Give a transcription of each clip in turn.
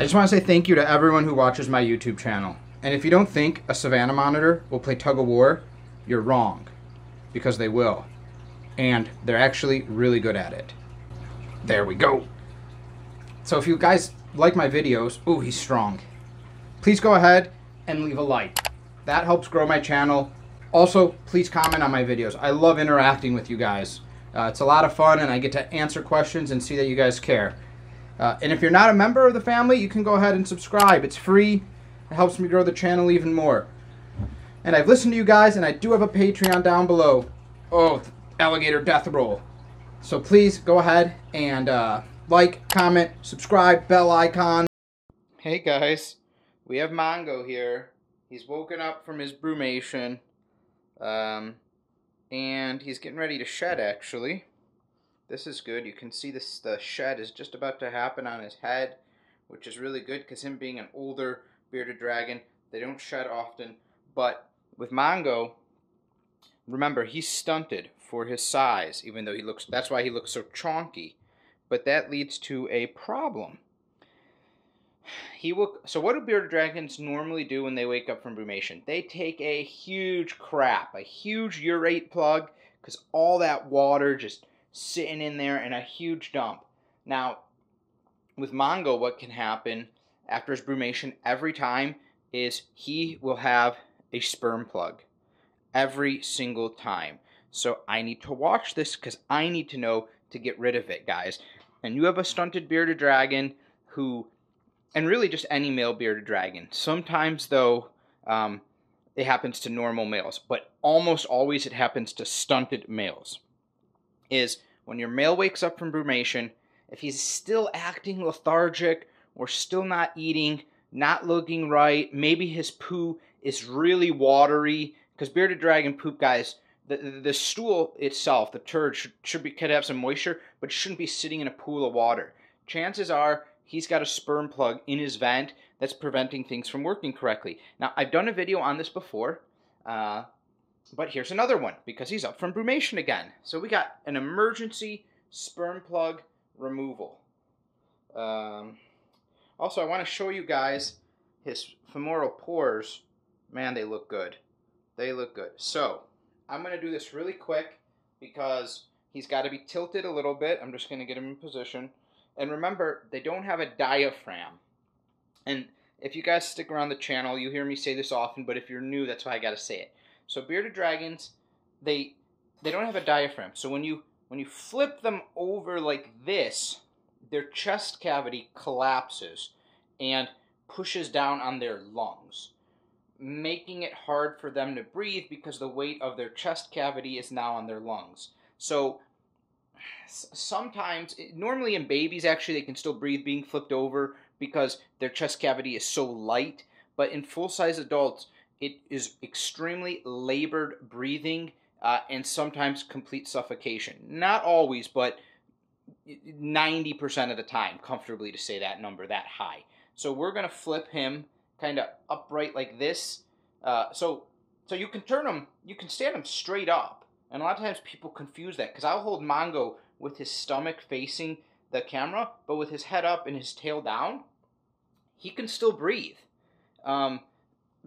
I just want to say thank you to everyone who watches my YouTube channel. And if you don't think a Savannah monitor will play tug of war, you're wrong. Because they will. And they're actually really good at it. There we go. So if you guys like my videos, ooh, he's strong. Please go ahead and leave a like. That helps grow my channel. Also, please comment on my videos. I love interacting with you guys. Uh, it's a lot of fun and I get to answer questions and see that you guys care. Uh, and if you're not a member of the family, you can go ahead and subscribe. It's free. It helps me grow the channel even more. And I've listened to you guys, and I do have a Patreon down below. Oh, alligator death roll. So please go ahead and uh, like, comment, subscribe, bell icon. Hey guys, we have Mongo here. He's woken up from his brumation. Um, and he's getting ready to shed actually. This is good. You can see this the shed is just about to happen on his head, which is really good because him being an older bearded dragon, they don't shed often. But with Mongo, remember he's stunted for his size, even though he looks. That's why he looks so chonky. But that leads to a problem. He will. So what do bearded dragons normally do when they wake up from brumation? They take a huge crap, a huge urate plug, because all that water just sitting in there in a huge dump. Now, with Mongo, what can happen after his brumation every time is he will have a sperm plug every single time. So I need to watch this because I need to know to get rid of it, guys. And you have a stunted bearded dragon who, and really just any male bearded dragon. Sometimes, though, um, it happens to normal males, but almost always it happens to stunted males is when your male wakes up from brumation, if he's still acting lethargic or still not eating, not looking right, maybe his poo is really watery, because bearded dragon poop, guys, the, the stool itself, the turd, should, should be could have some moisture, but shouldn't be sitting in a pool of water. Chances are he's got a sperm plug in his vent that's preventing things from working correctly. Now, I've done a video on this before. Uh, but here's another one because he's up from brumation again. So we got an emergency sperm plug removal. Um, also, I want to show you guys his femoral pores. Man, they look good. They look good. So I'm going to do this really quick because he's got to be tilted a little bit. I'm just going to get him in position. And remember, they don't have a diaphragm. And if you guys stick around the channel, you hear me say this often, but if you're new, that's why I got to say it. So bearded dragons, they they don't have a diaphragm. So when you when you flip them over like this, their chest cavity collapses and pushes down on their lungs, making it hard for them to breathe because the weight of their chest cavity is now on their lungs. So sometimes eh, normally in babies actually they can still breathe being flipped over because their chest cavity is so light, but in full-size adults it is extremely labored breathing uh, and sometimes complete suffocation. Not always, but 90% of the time, comfortably to say that number that high. So we're going to flip him kind of upright like this. Uh, so so you can turn him, you can stand him straight up. And a lot of times people confuse that because I'll hold Mongo with his stomach facing the camera, but with his head up and his tail down, he can still breathe. Um,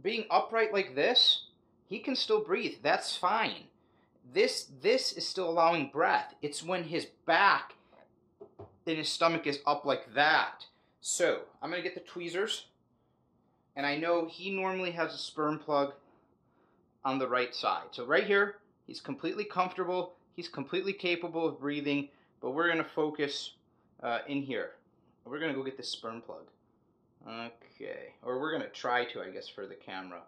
being upright like this, he can still breathe. That's fine. This this is still allowing breath. It's when his back and his stomach is up like that. So I'm gonna get the tweezers, and I know he normally has a sperm plug on the right side. So right here, he's completely comfortable. He's completely capable of breathing, but we're gonna focus uh, in here. We're gonna go get the sperm plug. Okay, or we're going to try to, I guess, for the camera.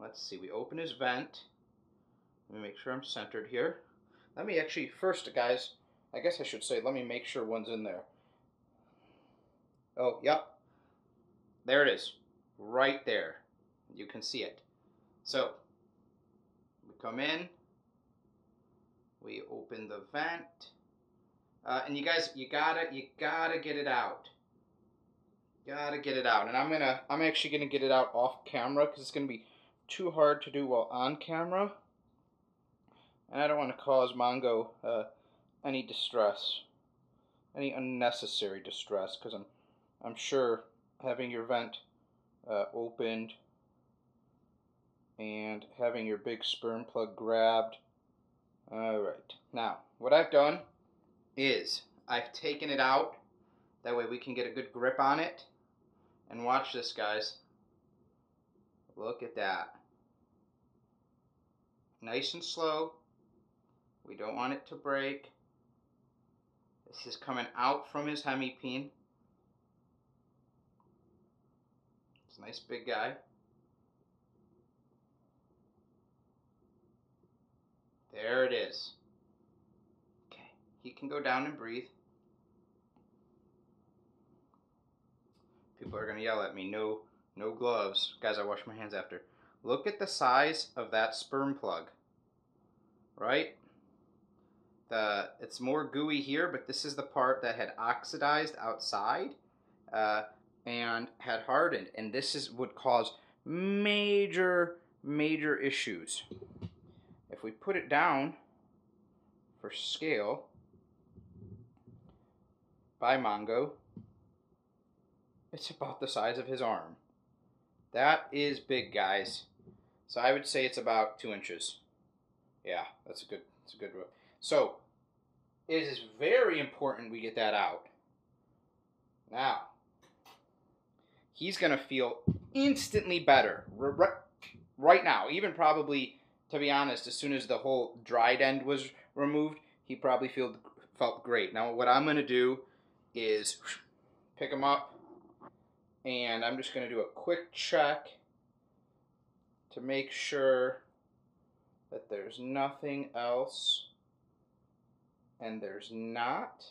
Let's see, we open his vent. Let me make sure I'm centered here. Let me actually, first, guys, I guess I should say, let me make sure one's in there. Oh, yep. There it is. Right there. You can see it. So, we come in. We open the vent. Uh, and you guys, you gotta, you gotta get it out. Gotta get it out. And I'm gonna, I'm actually gonna get it out off camera because it's gonna be too hard to do while on camera. And I don't want to cause Mongo uh, any distress, any unnecessary distress because I'm, I'm sure having your vent uh, opened and having your big sperm plug grabbed. Alright, now what I've done is I've taken it out. That way we can get a good grip on it. And watch this, guys. Look at that. Nice and slow. We don't want it to break. This is coming out from his hemipene. It's a nice big guy. There it is. Okay, he can go down and breathe. People are gonna yell at me. No, no gloves, guys. I wash my hands after. Look at the size of that sperm plug. Right? The it's more gooey here, but this is the part that had oxidized outside uh, and had hardened, and this is would cause major, major issues if we put it down for scale by Mongo, it's about the size of his arm. That is big, guys. So I would say it's about two inches. Yeah, that's a good. That's a good. So it is very important we get that out. Now he's gonna feel instantly better right now, even probably to be honest, as soon as the whole dried end was removed, he probably felt felt great. Now, what I'm to do is pick him up, and I'm just going to do a quick check to make sure that there's nothing else, and there's not.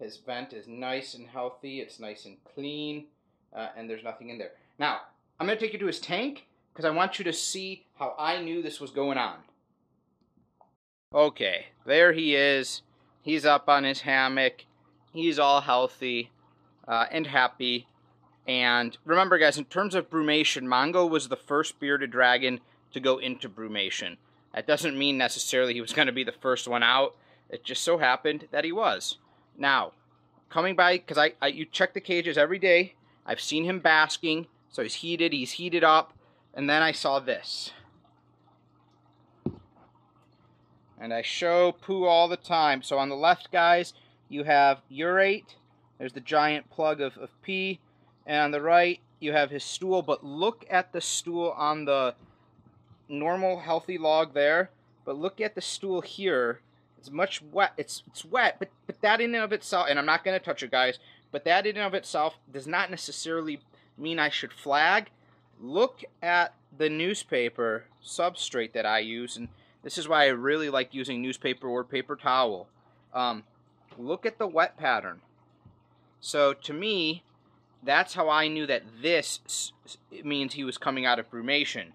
His vent is nice and healthy. It's nice and clean, uh, and there's nothing in there. Now, I'm going to take you to his tank because I want you to see how I knew this was going on. Okay, there he is. He's up on his hammock. He's all healthy uh, and happy. And remember, guys, in terms of brumation, Mongo was the first bearded dragon to go into brumation. That doesn't mean necessarily he was going to be the first one out. It just so happened that he was. Now, coming by, because I, I you check the cages every day. I've seen him basking, so he's heated. He's heated up. And then I saw this. And I show poo all the time. So on the left, guys, you have urate. There's the giant plug of, of pee. And on the right, you have his stool. But look at the stool on the normal, healthy log there. But look at the stool here. It's much wet. It's it's wet, but but that in and of itself, and I'm not going to touch it, guys. But that in and of itself does not necessarily mean I should flag look at the newspaper substrate that I use, and this is why I really like using newspaper or paper towel. Um, look at the wet pattern. So to me, that's how I knew that this means he was coming out of brumation.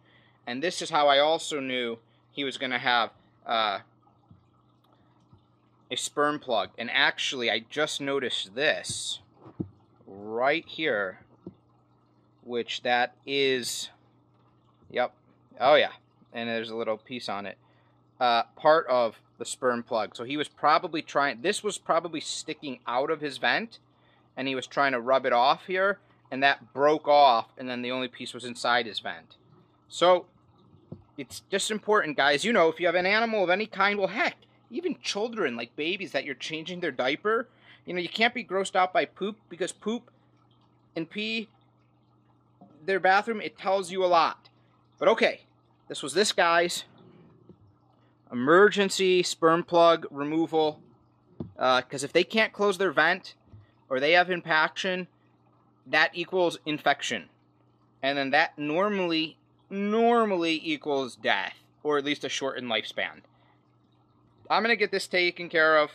And this is how I also knew he was going to have uh, a sperm plug. And actually, I just noticed this right here which that is, yep, oh yeah, and there's a little piece on it, uh, part of the sperm plug. So he was probably trying, this was probably sticking out of his vent, and he was trying to rub it off here, and that broke off, and then the only piece was inside his vent. So, it's just important, guys. You know, if you have an animal of any kind, well, heck, even children, like babies that you're changing their diaper, you know, you can't be grossed out by poop because poop and pee their bathroom, it tells you a lot. But okay, this was this guy's emergency sperm plug removal. Because uh, if they can't close their vent or they have impaction, that equals infection. And then that normally, normally equals death, or at least a shortened lifespan. I'm going to get this taken care of.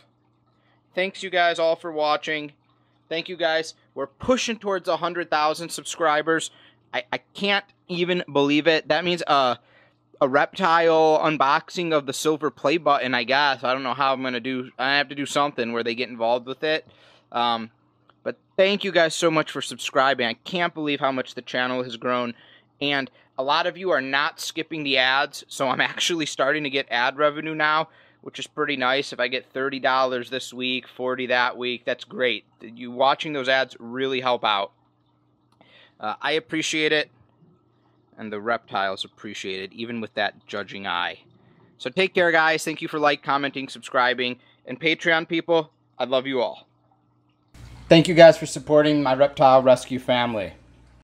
Thanks you guys all for watching. Thank you guys. We're pushing towards 100,000 subscribers. I, I can't even believe it. That means uh, a reptile unboxing of the silver play button, I guess. I don't know how I'm going to do. I have to do something where they get involved with it. Um, thank you guys so much for subscribing. I can't believe how much the channel has grown. And a lot of you are not skipping the ads, so I'm actually starting to get ad revenue now, which is pretty nice. If I get $30 this week, 40 that week, that's great. You watching those ads really help out. Uh, I appreciate it, and the reptiles appreciate it, even with that judging eye. So take care, guys. Thank you for like, commenting, subscribing, and Patreon people, I love you all. Thank you guys for supporting my reptile rescue family.